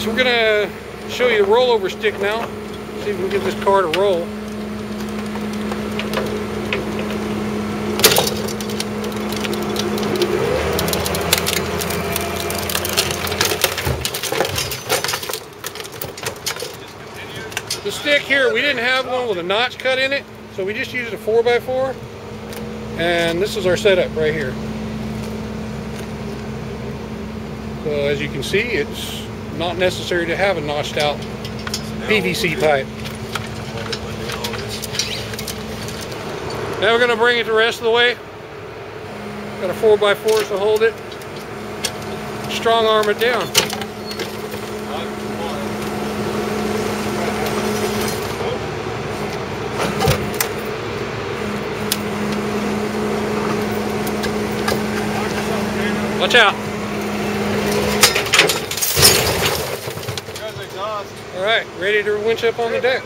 show you the rollover stick now. See if we can get this car to roll. The stick here, we didn't have one with a notch cut in it, so we just used a 4x4. And this is our setup right here. So as you can see, it's not necessary to have a notched out PVC pipe. Now we're going to bring it the rest of the way. Got a 4x4 to hold it. Strong arm it down. Watch out. All right, ready to winch up on the deck.